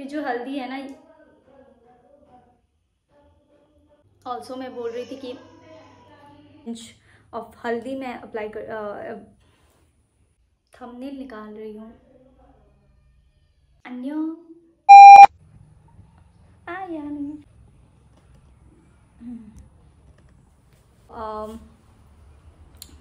ये जो हल्दी है ना ऑल्सो मैं बोल रही थी कि इंच ऑफ़ हल्दी मैं अप्लाई कर थंबनेल निकाल रही हूँ। अन्य।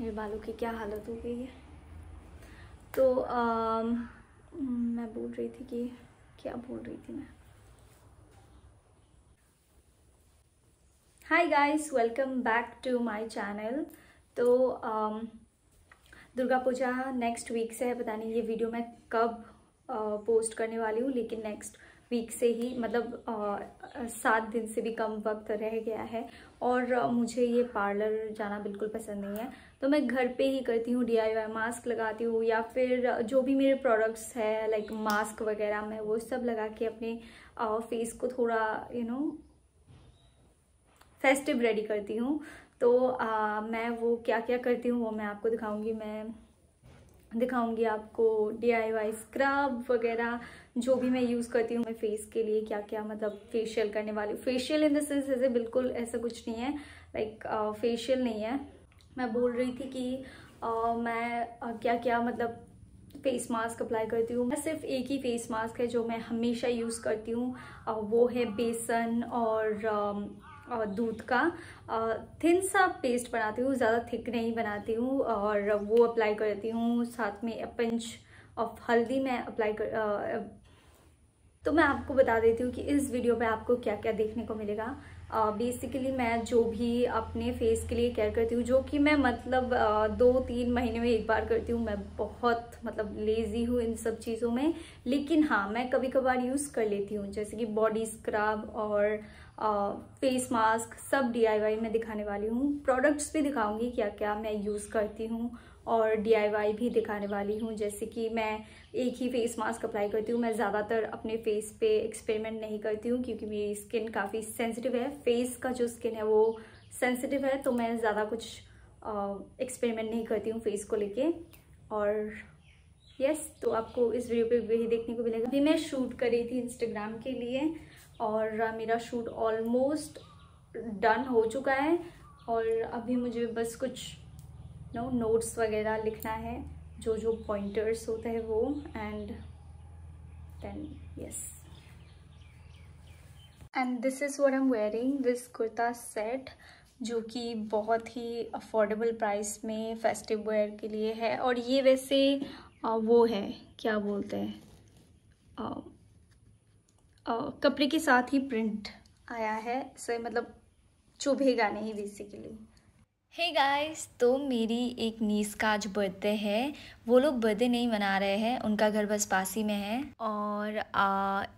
मेरे बालों की क्या हालत हो गई है? तो um, मैं बोल रही थी कि क्या बोल रही थी मैं? Hi guys welcome back to my channel तो um, Durga Puja next week से है पता नहीं ये वीडियो मैं कब पोस्ट uh, करने वाली हूँ लेकिन नेक्स्ट वीक से ही मतलब सात दिन से भी कम वक्त रह गया है। और मुझे ये पार्लर जाना बिल्कुल पसंद नहीं है। तो मैं घर पे ही करती हूँ डी मास्क लगाती हूँ या फिर जो भी मेरे प्रोडक्ट्स है लाइक मास्क वगैरह मैं वो सब लगा के अपने फेस को थोड़ा यू नो फेस्टिव रेडी करती हूँ। तो आ, मैं वो क्या क्या करती हूँ वो मैं आपको दिखाऊँगी। मैं दिखाऊँगी आपको डी आई वाई स्क्रब वगैरह जो भी मैं यूज़ करती हूँ मैं फेस के लिए क्या क्या मतलब फेशियल करने वाली हूँ। फेशियल इन द सेंस ऐसे बिल्कुल ऐसा कुछ नहीं है लाइक फेशियल नहीं है। मैं बोल रही थी कि uh, मैं uh, क्या क्या मतलब फेस मास्क अप्लाई करती हूँ। मैं सिर्फ़ एक ही फेस मास्क है जो मैं हमेशा यूज़ करती हूँ। वो है बेसन और uh, दूध का। थिन सा पेस्ट बनाती हूँ ज़्यादा थिक नहीं बनाती हूँ और वो अप्लाई करती हूँ। साथ में पंच ऑफ़ हल्दी मैं अप्लाई कर तो मैं आपको बता देती हूँ कि इस वीडियो में आपको क्या क्या देखने को मिलेगा। बेसिकली uh, मैं जो भी अपने फेस के लिए केयर करती हूँ जो कि मैं मतलब uh, दो तीन महीने में एक बार करती हूँ मैं बहुत मतलब लेज़ी हूँ इन सब चीज़ों में। लेकिन हाँ मैं कभी कभार यूज़ कर लेती हूँ जैसे कि बॉडी स्क्रब और फेस uh, मास्क सब डीआईवाई में दिखाने वाली हूँ। प्रोडक्ट्स भी दिखाऊँगी क्या क्या मैं यूज़ करती हूँ। और डीआईवाई भी दिखाने वाली हूँ। जैसे कि मैं एक ही फेस मास्क अप्लाई करती हूँ। मैं ज़्यादातर अपने फेस पे एक्सपेरिमेंट नहीं करती हूँ क्योंकि मेरी स्किन काफ़ी सेंसिटिव है। फेस का जो स्किन है वो सेंसिटिव है तो मैं ज़्यादा कुछ एक्सपेरिमेंट नहीं करती हूँ फेस को लेके। और यस yes, तो आपको इस वीडियो पे वही देखने को मिलेगा। अभी मैं शूट कर रही थी इंस्टाग्राम के लिए और मेरा शूट ऑलमोस्ट डन हो चुका है। और अभी मुझे बस कुछ नो नोट्स वगैरह लिखना है, जो जो पॉइंटर्स होते हैं वो and then yes and this is I am wearing this kurta set जो कि बहुत ही अफोर्डेबल प्राइस में फेस्टिव वेयर के लिए है, और ये वैसे वो है, क्या बोलते हैं कपड़े के साथ ही प्रिंट आया है सो मतलब चुभेगा नहीं बेसिकली हे hey गाइस तो मेरी एक नीस का आज बर्थडे है। वो लोग बर्थडे नहीं मना रहे हैं उनका घर बस पास में है। और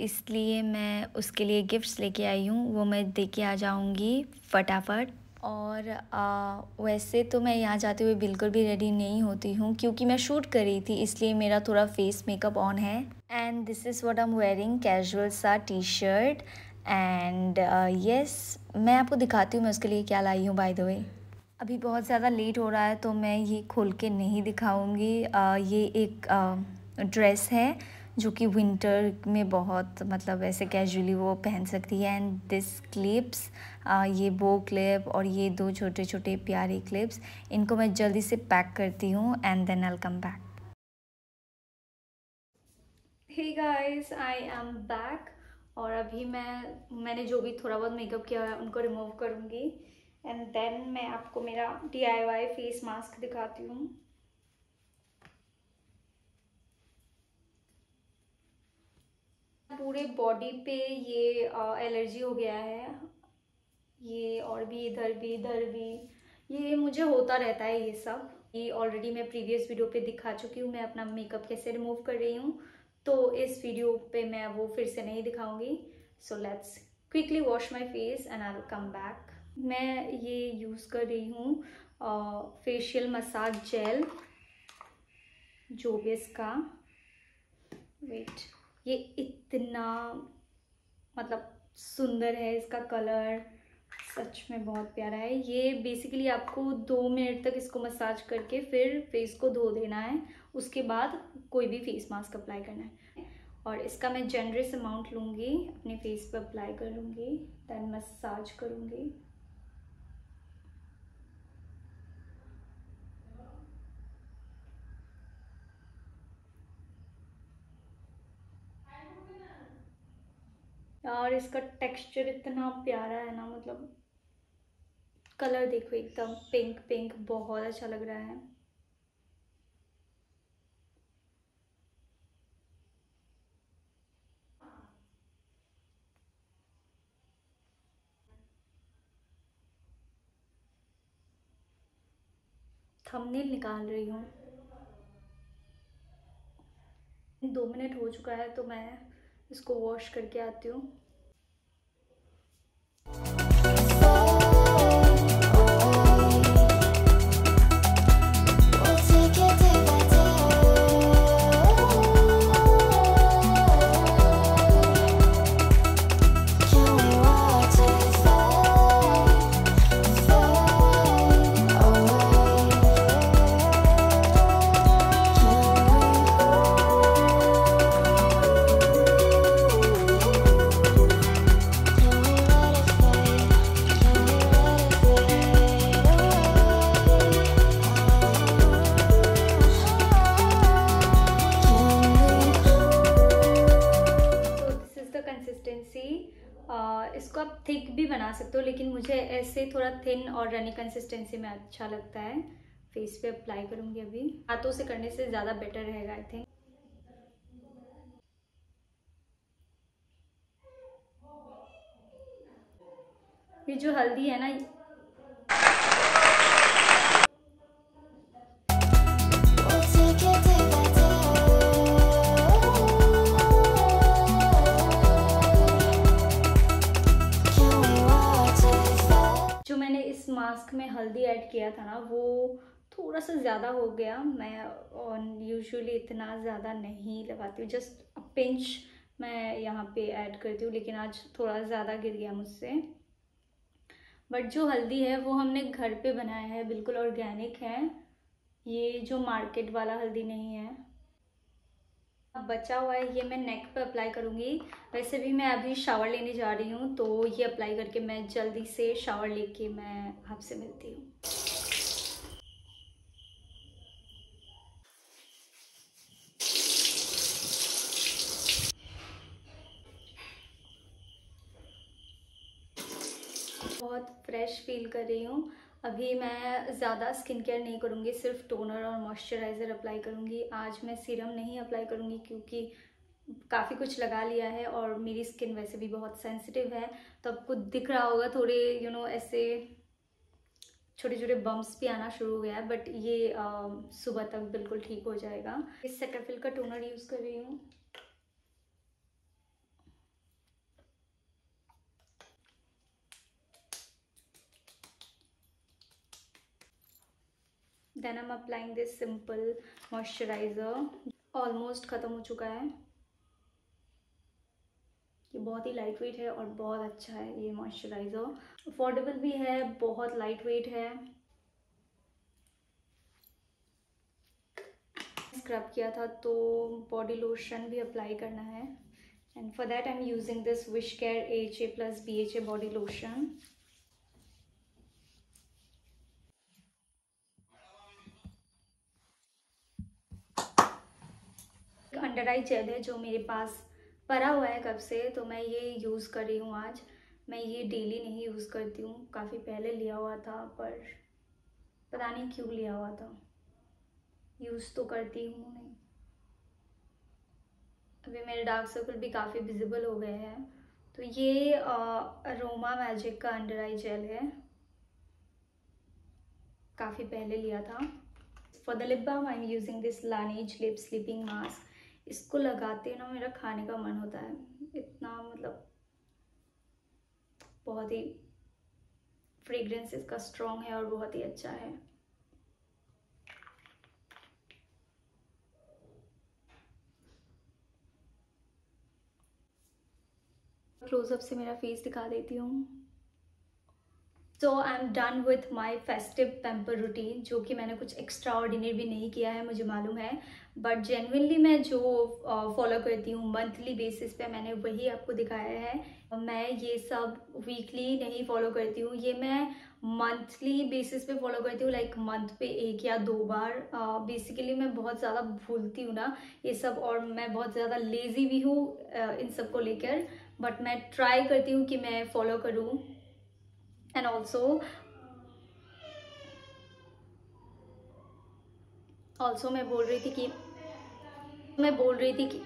इसलिए मैं उसके लिए गिफ्ट्स लेके आई हूँ वो मैं दे के आ जाऊँगी फटाफट। और आ, वैसे तो मैं यहाँ जाते हुए बिल्कुल भी रेडी नहीं होती हूँ क्योंकि मैं शूट कर रही थी इसलिए मेरा थोड़ा फेस मेकअप ऑन है। And this is I am wearing casual सा टी शर्ट एंड यस मैं आपको दिखाती हूँ मैं उसके लिए क्या लाई हूँ बाय द वे अभी बहुत ज़्यादा लेट हो रहा है तो मैं ये खोल के नहीं दिखाऊँगी। ये एक ड्रेस है जो कि विंटर में बहुत मतलब ऐसे कैजुअली वो पहन सकती है एंड दिस क्लिप्स ये बो क्लिप और ये दो छोटे छोटे प्यारे क्लिप्स इनको मैं जल्दी से पैक करती हूँ and then I come back hey guys I am back और अभी मैं, मैंने जो भी थोड़ा बहुत मेकअप किया है उनको रिमूव करूँगी। एंड देन मैं आपको मेरा डीआईवाई फेस मास्क दिखाती हूँ। पूरे बॉडी पे ये एलर्जी हो गया है। ये और भी इधर भी इधर भी। ये मुझे होता रहता है ये सब। ये ऑलरेडी मैं प्रीवियस वीडियो पे दिखा चुकी हूँ। मैं अपना मेकअप कैसे रिमूव कर रही हूँ। तो इस वीडियो पे मैं वो फिर से नहीं दिखाऊँगी। So let's quickly wash my face and I come back मैं ये यूज़ कर रही हूँ फेशियल मसाज जेल जोबियस का। वेट ये इतना मतलब सुंदर है इसका कलर सच में बहुत प्यारा है। ये बेसिकली आपको दो मिनट तक इसको मसाज करके फिर फेस को धो देना है, उसके बाद कोई भी फेस मास्क अप्लाई करना है। और इसका मैं जनरस अमाउंट लूँगी, अपने फेस पर अप्लाई करूँगी दैन मसाज करूँगी। और इसका टेक्सचर इतना प्यारा है ना मतलब कलर देखो एकदम पिंक पिंक बहुत अच्छा लग रहा है। थंबनेल निकाल रही हूँ। दो मिनट हो चुका है तो मैं इसको वॉश करके आती हूँ। सकते हो, लेकिन मुझे ऐसे थोड़ा थिन और रनी कंसिस्टेंसी में अच्छा लगता है। फेस पे अप्लाई करूँगी अभी। हाथों से करने से ज़्यादा बेटर रहेगा आई थिंक ये जो हल्दी है ना मास्क में हल्दी ऐड किया था ना, वो थोड़ा सा ज़्यादा हो गया। मैं यूजुअली इतना ज़्यादा नहीं लगाती हूँ जस्ट पिंच मैं यहाँ पे ऐड करती हूँ, लेकिन आज थोड़ा ज़्यादा गिर गया मुझसे। बट जो हल्दी है, वो हमने घर पे बनाया है, बिल्कुल ऑर्गेनिक है। ये जो मार्केट वाला हल्दी नहीं है। बचा हुआ है, ये मैं नेक पे अप्लाई करूँगी। वैसे भी मैं अभी शावर लेने जा रही हूँ तो ये अप्लाई करके मैं जल्दी से शावर लेके मैं आपसे मिलती हूँ। बहुत फ्रेश फील कर रही हूँ। अभी मैं ज़्यादा स्किन केयर नहीं करूँगी सिर्फ़ टोनर और मॉइस्चराइज़र अप्लाई करूँगी। आज मैं सीरम नहीं अप्लाई करूँगी क्योंकि काफ़ी कुछ लगा लिया है और मेरी स्किन वैसे भी बहुत सेंसिटिव है। तो आपको दिख रहा होगा थोड़े यू you नो know, ऐसे छोटे छोटे बम्प्स भी आना शुरू हो गया है बट ये सुबह तक बिल्कुल ठीक हो जाएगा। इस सेटाफिल का टोनर यूज़ कर रही हूँ। Then I am applying this simple moisturiser almost ख़त्म हो चुका है। ये बहुत ही लाइट वेट है और बहुत अच्छा है ये मॉइस्चराइज़र अफोर्डेबल भी है, बहुत लाइट वेट है। स्क्रब किया था तो बॉडी लोशन भी अप्लाई करना है। And for that I am using this wish care H A plus B H A body lotion under eye gel है जो मेरे पास पड़ा हुआ है कब से तो मैं ये यूज़ कर रही हूँ आज। मैं ये डेली नहीं यूज़ करती हूँ। काफ़ी पहले लिया हुआ था, पर पता नहीं क्यों लिया हुआ था। यूज़ तो करती हूँ नहीं अभी मेरे डार्क सर्कल भी काफ़ी विजिबल हो गए हैं। तो ये रोमा मैजिक का अंडर आई जेल है। काफ़ी पहले लिया था। For the lip balm I am using this Laneige lip sleeping mask इसको लगाते ना, मेरा खाने का मन होता है। इतना मतलब बहुत ही फ्रेग्रेंस इसका स्ट्रॉन्ग है और बहुत ही अच्छा है। क्लोजअप से मेरा फेस दिखा देती हूँ। So I am done with my festive pamper routine जो कि मैंने कुछ एक्स्ट्रा ऑर्डिनरी भी नहीं किया है मुझे मालूम है। बट जेनविनली मैं जो फॉलो uh, करती हूँ मंथली बेसिस पे मैंने वही आपको दिखाया है। मैं ये सब वीकली नहीं फॉलो करती हूँ ये मैं मंथली बेसिस पे फॉलो करती हूँ लाइक मंथ पे एक या दो बार। बेसिकली uh, मैं बहुत ज़्यादा भूलती हूँ ना ये सब और मैं बहुत ज़्यादा लेज़ी भी हूँ uh, इन सबको लेकर। बट मैं ट्राई करती हूँ कि मैं फॉलो करूँ। And also also मैं बोल रही थी कि मैं बोल रही थी कि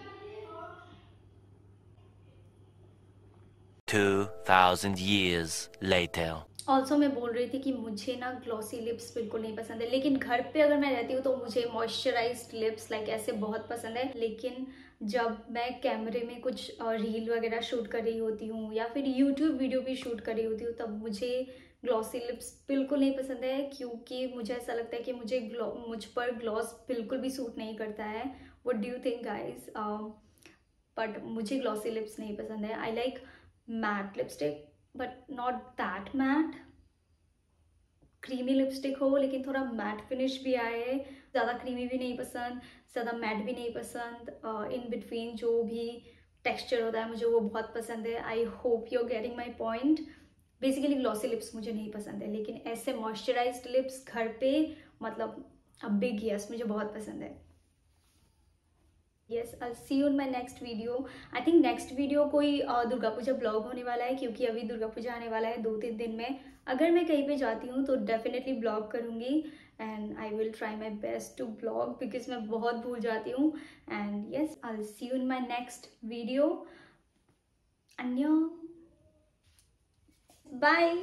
2000 years later. ऑल्सो मैं बोल रही थी कि मुझे ना ग्लॉसी लिप्स बिल्कुल नहीं पसंद है। लेकिन घर पे अगर मैं रहती हूँ तो मुझे मॉइस्चराइज लिप्स लाइक ऐसे बहुत पसंद है। लेकिन जब मैं कैमरे में कुछ रील वगैरह शूट कर रही होती हूँ या फिर यूट्यूब वीडियो भी शूट कर रही होती हूँ, तब मुझे ग्लॉसी लिप्स बिल्कुल नहीं पसंद है क्योंकि मुझे ऐसा लगता है कि मुझे मुझ पर ग्लॉस बिल्कुल भी सूट नहीं करता है। What do think guys but मुझे ग्लॉसी लिप्स नहीं पसंद है। I like matte lipstick but not that matte creamy lipstick हो, लेकिन थोड़ा मैट फिनिश भी आए ज़्यादा क्रीमी भी नहीं पसंद, ज़्यादा मैट भी नहीं पसंद इन बिटवीन जो भी टेक्स्चर होता है मुझे वो बहुत पसंद है। I hope you are getting my point basically glossy lips मुझे नहीं पसंद है, लेकिन ऐसे मॉइस्चराइज लिप्स घर पे मतलब अब बिग यस मुझे बहुत पसंद है। Yes I see in my next video I think next video कोई दुर्गा पूजा ब्लॉग होने वाला है, क्योंकि अभी दुर्गा पूजा आने वाला है दो तीन दिन में। अगर मैं कहीं पे जाती हूँ तो डेफिनेटली ब्लॉग करूँगी and I will try my best to blog because मैं बहुत भूल जाती हूँ। And yes I see you in my next video and bye